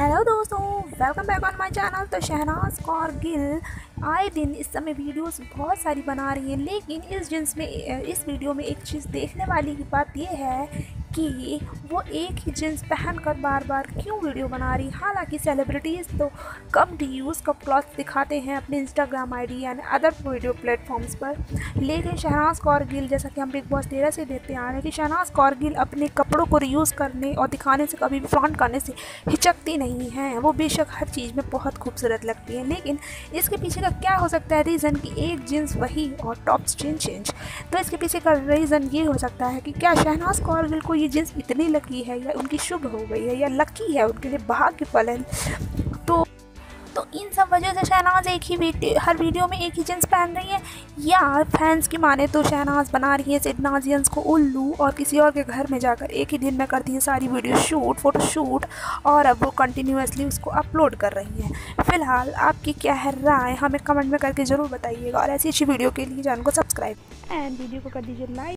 Hello दोस्तों welcome back on my channel तो शहनाज कौर गिल आए दिन इस समय वीडियोस बहुत सारी बना रही है, लेकिन इस जिन्स में, इस वीडियो में एक चीज़ देखने वाली की बात यह है कि वो एक ही जींस पहनकर बार बार क्यों वीडियो बना रही हालाँकि सेलिब्रिटीज़ तो कम यूज़ का क्लॉथ दिखाते हैं अपने इंस्टाग्राम आईडी यानी अदर वीडियो प्लेटफॉर्म्स पर। लेकिन शहनाज कौर गिल जैसा कि हम बिग बॉस तेरह से देखते आ रहे हैं कि शहनाज कौर गिल अपने कपड़ों को रीयूज़ करने और दिखाने से कभी भी फ्रॉन्ट करने से हिचकती नहीं है। वो बेशक हर चीज़ में बहुत खूबसूरत लगती है, लेकिन इसके पीछे का क्या हो सकता है? रीज़न कि एक जीन्स वही और टॉप चेंज चेंज तो इसके पीछे का रीज़न ये हो सकता है कि क्या शहनाज कौर गिल को ये जींस इतनी लकी है, या उनकी शुभ हो गई है, या लकी है उनके लिए भाग्य फल है तो तो इन सब वजह से शहनाज एक ही वीडियो, हर वीडियो में एक ही जींस पहन रही है। या फैंस की माने तो शहनाज बना रही है सिडनाजियंस को उल्लू, और किसी और के घर में जाकर एक ही दिन में करती है सारी वीडियो शूट, फ़ोटो शूट, और अब वो कंटिन्यूसली उसको अपलोड कर रही है। फ़िलहाल आपकी क्या है राय, हमें कमेंट में करके ज़रूर बताइएगा, और ऐसी अच्छी वीडियो के लिए चैनल को सब्सक्राइब एंड वीडियो को कर दीजिए लाइक